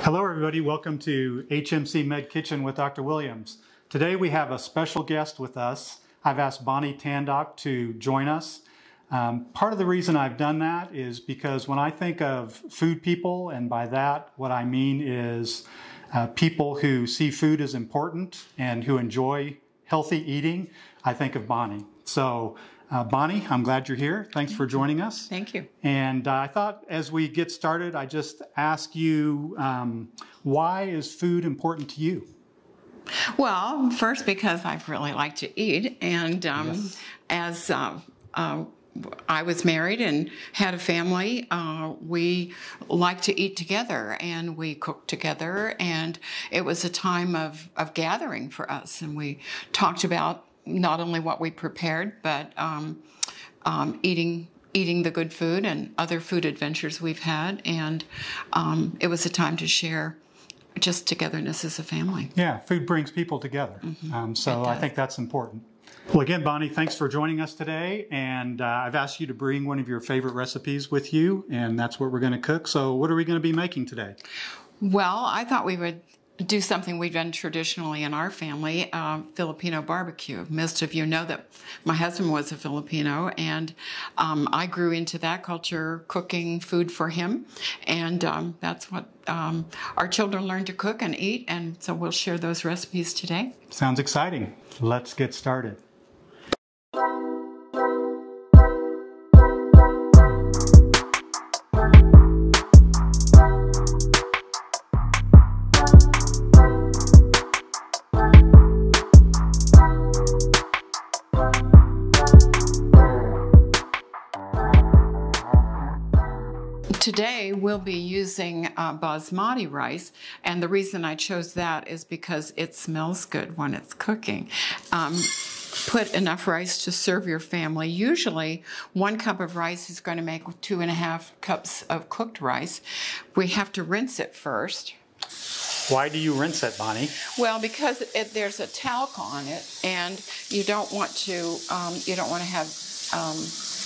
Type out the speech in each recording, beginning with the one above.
Hello, everybody. Welcome to HMC Med Kitchen with Dr. Williams. Today we have a special guest with us. I've asked Bonnie Tandock to join us. Um, part of the reason I've done that is because when I think of food people, and by that what I mean is uh, people who see food as important and who enjoy healthy eating, I think of Bonnie. So uh, Bonnie, I'm glad you're here. Thanks for joining us. Thank you. And uh, I thought as we get started, I just ask you um, why is food important to you? Well, first because I really like to eat, and um, yes. as uh, uh, I was married and had a family, uh, we like to eat together and we cooked together, and it was a time of, of gathering for us, and we talked about not only what we prepared, but um, um, eating eating the good food and other food adventures we've had. And um, it was a time to share just togetherness as a family. Yeah, food brings people together. Mm-hmm. Um, so I think that's important. Well, again, Bonnie, thanks for joining us today. And uh, I've asked you to bring one of your favorite recipes with you, and that's what we're going to cook. So, what are we going to be making today? Well, I thought we would do something we've done traditionally in our family uh, Filipino barbecue. Most of you know that my husband was a Filipino, and um, I grew into that culture cooking food for him. And um, that's what um, our children learn to cook and eat. And so we'll share those recipes today. Sounds exciting. Let's get started. Today we'll be using uh, basmati rice, and the reason I chose that is because it smells good when it's cooking. Um, put enough rice to serve your family. Usually, one cup of rice is going to make two and a half cups of cooked rice. We have to rinse it first. Why do you rinse it, Bonnie? Well, because it, there's a talc on it, and you don't want to um, you don't want to have um,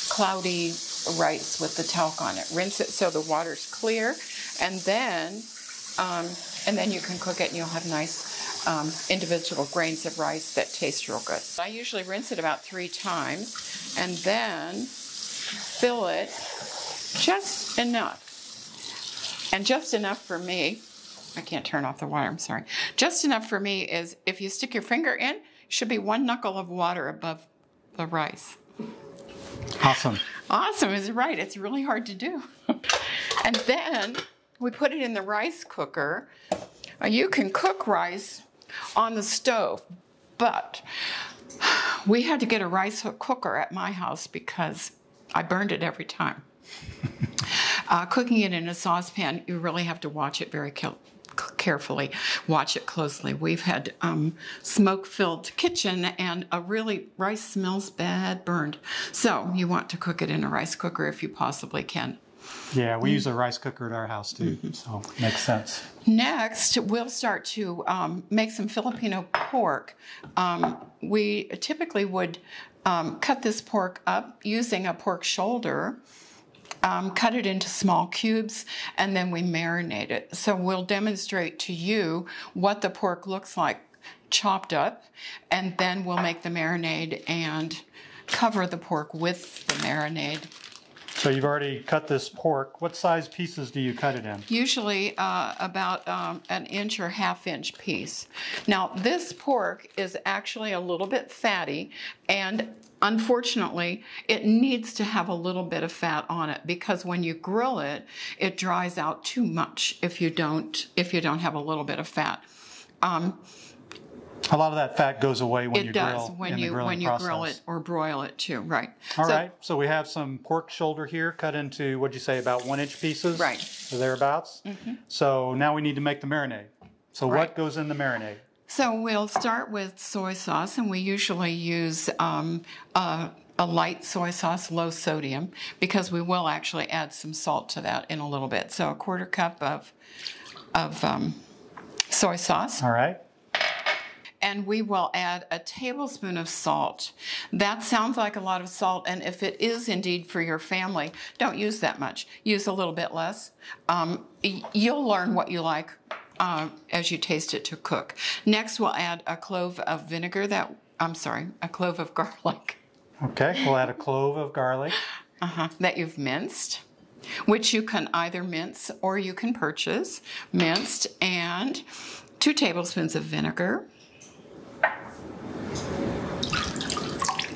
cloudy rice with the talc on it. Rinse it so the water's clear, and then um, and then you can cook it, and you'll have nice um, individual grains of rice that taste real good. I usually rinse it about three times, and then fill it just enough, and just enough for me. I can't turn off the water. I'm sorry. Just enough for me is if you stick your finger in, should be one knuckle of water above the rice. Awesome. Awesome is right. It's really hard to do. and then we put it in the rice cooker. You can cook rice on the stove, but we had to get a rice cooker at my house because I burned it every time. uh, cooking it in a saucepan, you really have to watch it very carefully, watch it closely. We've had um, smoke filled kitchen and a really rice smells bad burned. So you want to cook it in a rice cooker if you possibly can. Yeah, we mm. use a rice cooker at our house too, mm-hmm. so makes sense. Next, we'll start to um, make some Filipino pork. Um, we typically would um, cut this pork up using a pork shoulder um, cut it into small cubes, and then we marinate it. So we'll demonstrate to you what the pork looks like chopped up, and then we'll make the marinade and cover the pork with the marinade. So you've already cut this pork. What size pieces do you cut it in? Usually uh, about um, an inch or half inch piece. Now this pork is actually a little bit fatty and Unfortunately, it needs to have a little bit of fat on it because when you grill it, it dries out too much if you don't if you don't have a little bit of fat. Um, a lot of that fat goes away when it you does grill when you when you process. grill it or broil it too. Right. All so, right. so, we have some pork shoulder here cut into what'd you say about one inch pieces? Right. Or thereabouts. Mm-hmm. So now we need to make the marinade. So right. what goes in the marinade? So we'll start with soy sauce, and we usually use um, a, a, light soy sauce, low sodium, because we will actually add some salt to that in a little bit. So a quarter cup of of um, soy sauce. All right. And we will add a tablespoon of salt. That sounds like a lot of salt, and if it is indeed for your family, don't use that much. Use a little bit less. Um, you'll learn what you like uh, as you taste it to cook. Next, we'll add a clove of vinegar that, I'm sorry, a clove of garlic. Okay, we'll add a clove of garlic. Uh-huh, that you've minced which you can either mince or you can purchase minced, and two tablespoons of vinegar.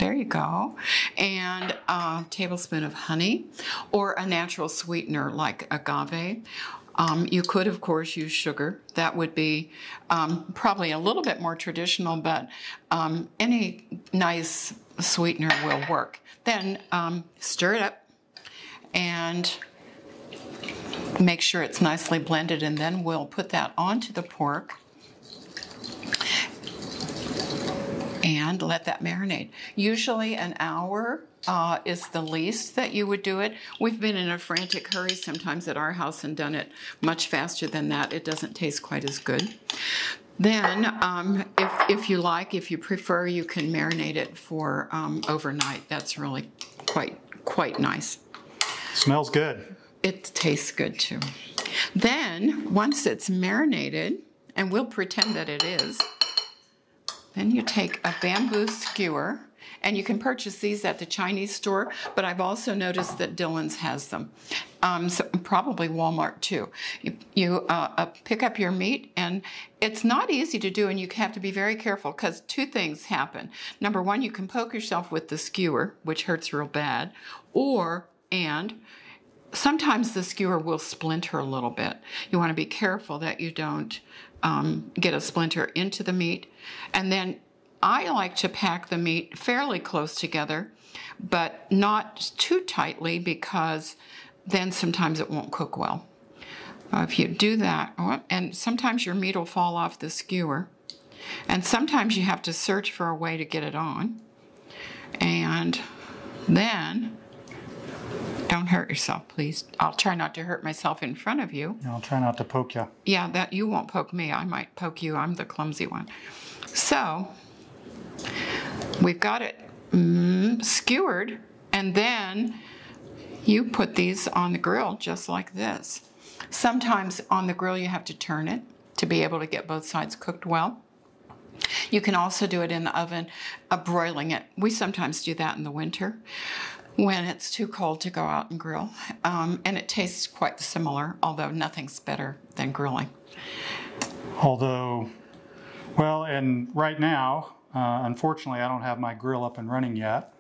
There you go. And a tablespoon of honey or a natural sweetener like agave. Um, you could, of course, use sugar. That would be um, probably a little bit more traditional, but um, any nice sweetener will work. Then um, stir it up and make sure it's nicely blended and then we'll put that onto the pork and let that marinate. Usually an hour uh, is the least that you would do it. We've been in a frantic hurry sometimes at our house and done it much faster than that. It doesn't taste quite as good. Then, um, if, if you like, if you prefer, you can marinate it for um, overnight. That's really quite quite nice. Smells good. It tastes good too. Then, once it's marinated, and we'll pretend that it is, then you take a bamboo skewer, and you can purchase these at the Chinese store, but I've also noticed that Dillon's has them. Um, so probably Walmart too. You, you uh, uh, pick up your meat, and it's not easy to do, and you have to be very careful because two things happen. Number one, you can poke yourself with the skewer, which hurts real bad, or and sometimes the skewer will splinter a little bit. You want to be careful that you don't um, get a splinter into the meat. And then I like to pack the meat fairly close together, but not too tightly because then sometimes it won't cook well. Uh, if you do that, oh, and sometimes your meat will fall off the skewer, and sometimes you have to search for a way to get it on. And then don't hurt yourself, please. I'll try not to hurt myself in front of you. I'll try not to poke you. Yeah, that you won't poke me. I might poke you. I'm the clumsy one. So we've got it mm, skewered, and then you put these on the grill just like this. Sometimes on the grill you have to turn it to be able to get both sides cooked well. You can also do it in the oven, uh, broiling it. We sometimes do that in the winter when it's too cold to go out and grill. Um, and it tastes quite similar, although nothing's better than grilling. Although, well, and right now, uh, unfortunately, I don't have my grill up and running yet.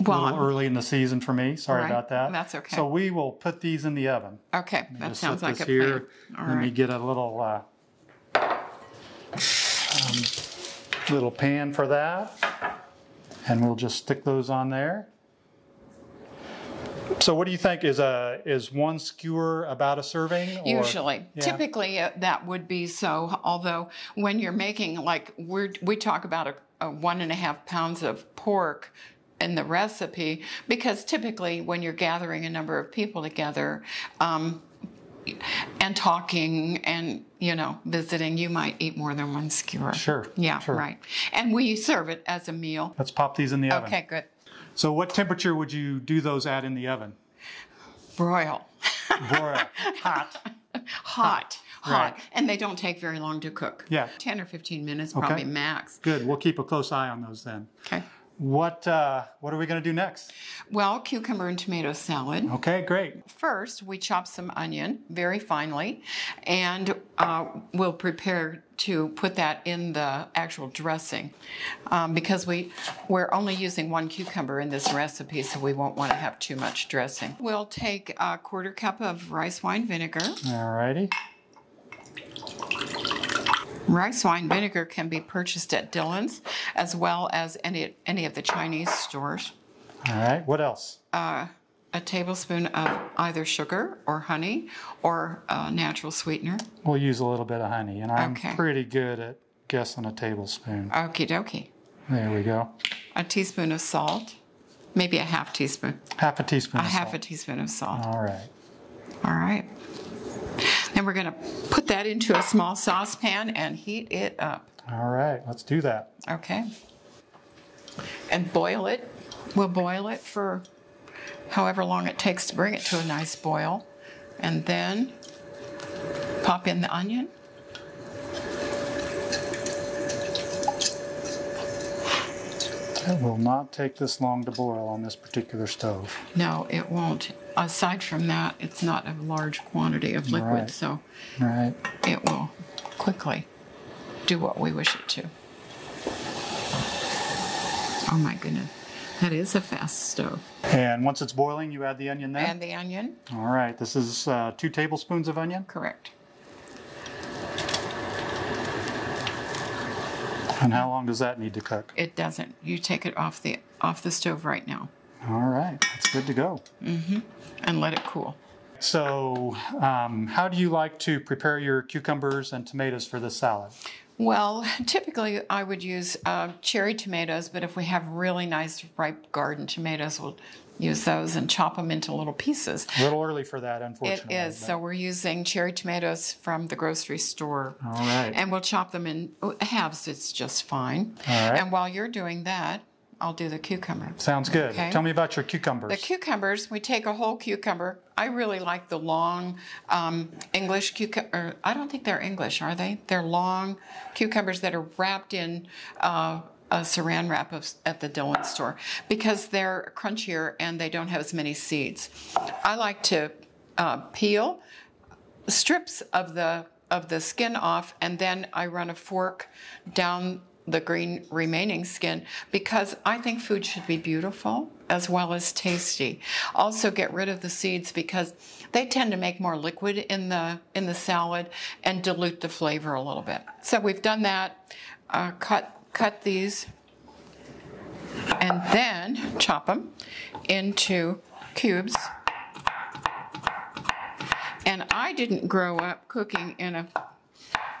Well, a little early in the season for me. Sorry right. about that. That's okay. So we will put these in the oven. Okay, that sounds like a here. plan. All Let right. me get a little uh, um, little pan for that, and we'll just stick those on there. So what do you think is a is one skewer about a serving? Or? Usually, yeah. typically uh, that would be so. Although when you're making like we we talk about a, a one and a half pounds of pork in the recipe because typically when you're gathering a number of people together. Um, and talking and you know visiting you might eat more than one skewer sure yeah sure. right and we serve it as a meal let's pop these in the oven okay good so what temperature would you do those at in the oven? Broil. Broil. Hot. Hot. Hot. Right. And they don't take very long to cook. Yeah. 10 or 15 minutes, probably okay. max. Good. We'll keep a close eye on those then. Okay. What uh, what are we going to do next? Well, cucumber and tomato salad. Okay, great. First, we chop some onion very finely, and uh, we'll prepare to put that in the actual dressing um, because we we're only using one cucumber in this recipe, so we won't want to have too much dressing. We'll take a quarter cup of rice wine vinegar. All righty. Rice wine vinegar can be purchased at Dillon's as well as any, any of the Chinese stores. All right, what else? Uh, a tablespoon of either sugar or honey or a natural sweetener. We'll use a little bit of honey, and I'm okay. pretty good at guessing a tablespoon. Okie dokie. There we go. A teaspoon of salt, maybe a half teaspoon. Half a teaspoon. A half salt. a teaspoon of salt. All right. All right. Then we're going to put that into a small saucepan and heat it up. All right, let's do that. Okay. And boil it. We'll boil it for however long it takes to bring it to a nice boil. And then pop in the onion. It will not take this long to boil on this particular stove. No, it won't. Aside from that, it's not a large quantity of liquid, Right. so right. it will quickly do what we wish it to. Oh my goodness. That is a fast stove. And once it's boiling, you add the onion there? And the onion, All right, this is uh, two tablespoons of onion. correct. And how long does that need to cook? It doesn't. You take it off the off the stove right now All right, that's good to go. Mm-hmm. and let it cool. So, um, how do you like to prepare your cucumbers and tomatoes for this salad? Well, typically I would use uh, cherry tomatoes, but if we have really nice ripe garden tomatoes, we'll use those and chop them into little pieces. A little early for that, unfortunately. It is. but- So we're using cherry tomatoes from the grocery store. All right. And we'll chop them in halves. It's just fine. All right. And while you're doing that, I'll do the cucumber. Sounds good. Okay. Tell me about your cucumbers. The cucumbers, we take a whole cucumber. I really like the long um, English cucumber. I don't think they're English, are they? They're long cucumbers that are wrapped in uh, a saran wrap of, at the Dillon store because they're crunchier and they don't have as many seeds. I like to uh, peel strips of the of the skin off and then I run a fork down the green remaining skin because I think food should be beautiful as well as tasty. Also get rid of the seeds because they tend to make more liquid in the in the salad and dilute the flavor a little bit. So we've done that. Uh, cut cut these and then chop them into cubes. And I didn't grow up cooking in a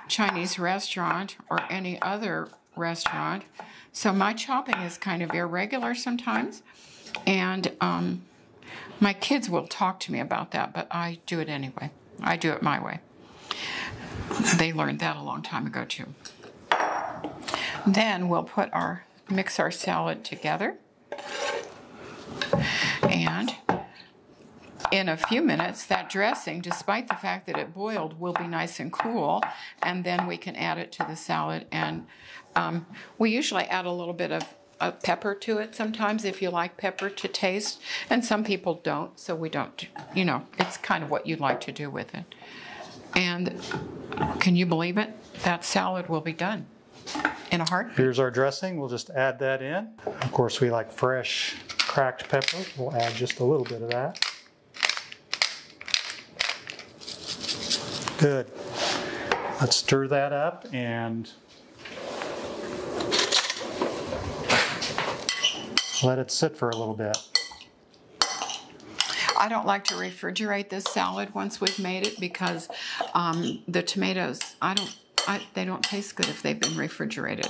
Chinese restaurant or any other restaurant, so my chopping is kind of irregular sometimes. And um, my kids will talk to me about that, but I do it anyway. I do it my way. They learned that a long time ago, too. Then we'll put our mix our salad together. In a few minutes, that dressing, despite the fact that it boiled, will be nice and cool, and then we can add it to the salad. And um, we usually add a little bit of, of pepper to it sometimes if you like pepper to taste, and some people don't, so we don't, you know, it's kind of what you'd like to do with it. And can you believe it? That salad will be done in a heartbeat. Here's our dressing. We'll just add that in. Of course, we like fresh cracked pepper. We'll add just a little bit of that. Good. Let's stir that up and let it sit for a little bit. I don't like to refrigerate this salad once we've made it because um, the tomatoes, I don't, I, they don't taste good if they've been refrigerated.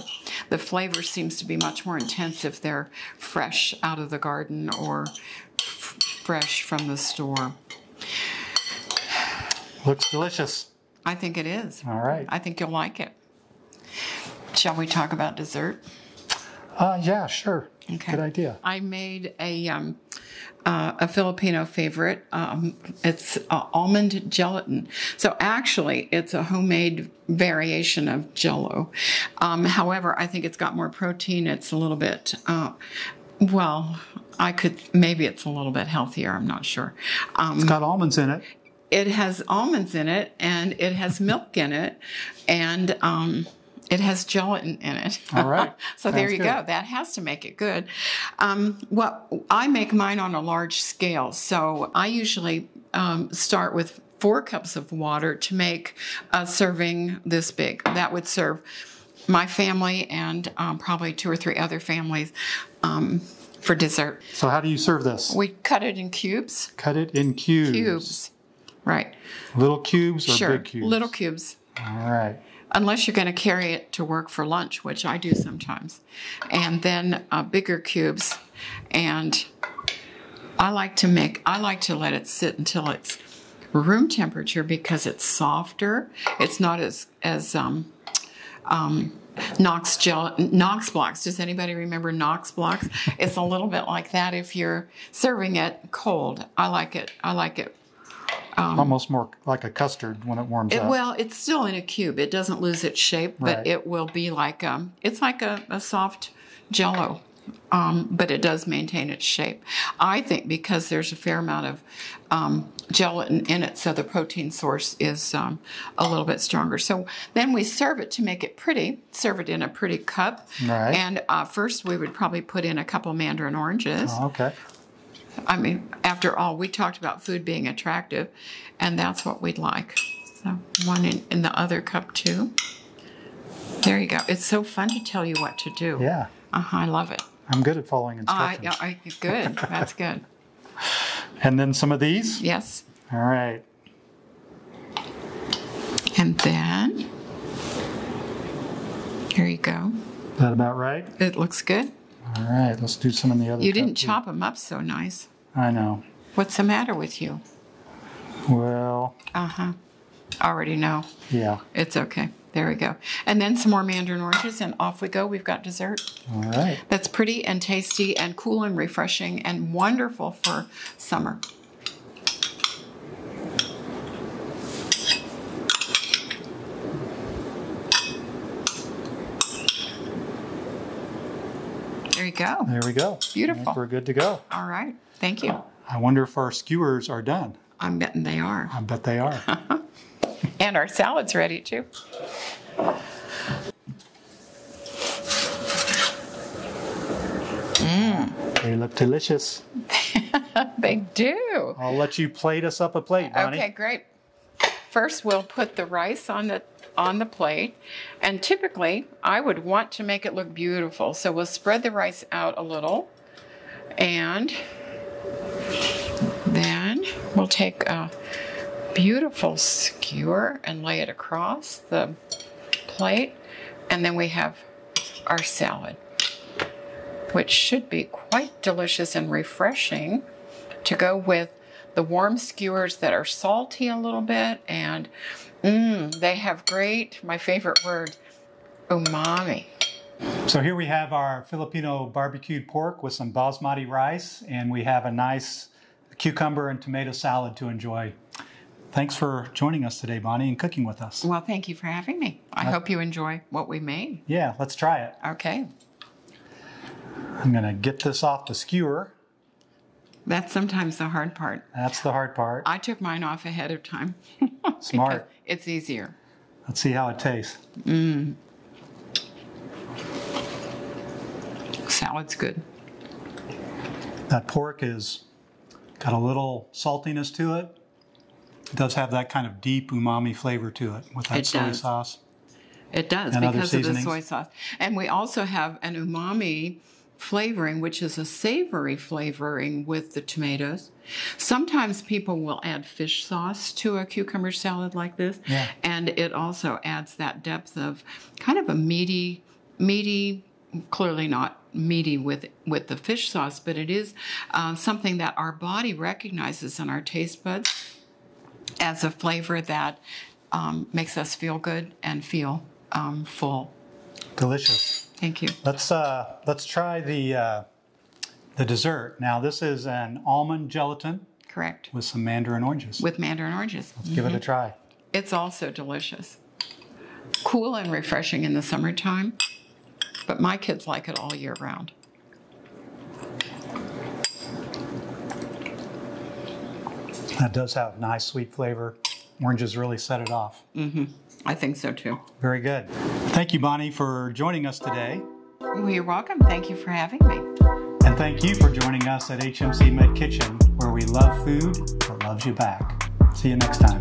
The flavor seems to be much more intense if they're fresh out of the garden or fresh from the store. Looks delicious. I think it is. All right. I think you'll like it. Shall we talk about dessert? Uh, yeah, sure. Okay. Good idea. I made a um, uh, a Filipino favorite. Um, it's uh, almond gelatin. So actually, it's a homemade variation of Jello. Um, however, I think it's got more protein. It's a little bit. Uh, well, I could maybe it's a little bit healthier. I'm not sure. Um, It's got almonds in it. It has almonds in it and it has milk in it and um, it has gelatin in it. All right. so there you good. go. That has to make it good. Um, what I make mine on a large scale, so I usually um, start with four cups of water to make a serving this big. That would serve my family and um, probably two or three other families um, for dessert. So how do you serve this? We cut it in cubes. Cut it in cubes. Cubes. Right. Little cubes or Sure. big cubes? Little cubes. All right. unless you're going to carry it to work for lunch, which I do sometimes, and then uh, bigger cubes. And I like to make, I like to let it sit until it's room temperature because it's softer. It's not as as um, um, Knox gel, Knox blocks. Does anybody remember Knox blocks? it's a little bit like that if you're serving it cold. I like it. I like it. Almost more like a custard when it warms It, up. well, it's still in a cube. It doesn't lose its shape, but Right. it will be like um, it's like a, a soft Jello, um, but it does maintain its shape. I think because there's a fair amount of um, gelatin in it, so the protein source is um, a little bit stronger. So then we serve it to make it pretty. Serve it in a pretty cup, Right. and uh, first we would probably put in a couple mandarin oranges. Oh, okay. I mean, after all, we talked about food being attractive, and that's what we'd like. So one in, in the other cup too. There you go. It's so fun to tell you what to do. Yeah. Uh-huh, I love it. I'm good at following instructions. I, instructions. I, good. That's good. And then some of these. Yes. All right. And then, here you go. Is that about right? It looks good. All right. Let's do some in the other. You didn't too. chop them up so nice. I know. What's the matter with you? Well, Uh-huh. Already know. yeah. It's okay. There we go. And then some more mandarin oranges, and off we go. We've got dessert. All right. that's pretty and tasty and cool and refreshing and wonderful for summer. Go. There we go. Beautiful. We're good to go. All right. Thank you. I wonder if our skewers are done. I'm betting they are. I bet they are. And our salad's ready too. Mm. they look delicious. They do. I'll let you plate us up a plate, Bonnie. Okay, great. First, we'll put the rice on the on the plate, and typically, I would want to make it look beautiful. So we'll spread the rice out a little, and then we'll take a beautiful skewer and lay it across the plate, and then we have our salad, which should be quite delicious and refreshing to go with the warm skewers that are salty a little bit and mm, they have great my favorite word umami So here we have our Filipino barbecued pork with some basmati rice, and we have a nice cucumber and tomato salad to enjoy. Thanks for joining us today, Bonnie, and cooking with us. well thank you for having me i hope you enjoy what we made Yeah, let's try it. okay I'm going to get this off the skewer. That's sometimes the hard part That's the hard part. i took mine off ahead of time Smart. it's easier Let's see how it tastes. Mm. salad's good That pork is got a little saltiness to it. It does have that kind of deep umami flavor to it with that It soy does. sauce. It does because of the soy sauce. And we also have an umami flavoring, which is a savory flavoring with the tomatoes. Sometimes people will add fish sauce to a cucumber salad like this. Yeah. And it also adds that depth of kind of a meaty, meaty, clearly not meaty with with the fish sauce, but it is uh, something that our body recognizes in our taste buds as a flavor that um, makes us feel good and feel um, full. Delicious. Thank you. Let's uh, let's try the uh, the dessert. Now this is an almond gelatin Correct. with some mandarin oranges. With mandarin oranges. Let's give it a try. It's also delicious. Cool and refreshing in the summertime, but my kids like it all year round. That does have a nice sweet flavor. Oranges really set it off. Mm-hmm. I think so too. Very good. Thank you, Bonnie, for joining us today. Well, you're welcome. Thank you for having me. And thank you for joining us at HMC Med Kitchen, where we love food that loves you back. See you next time.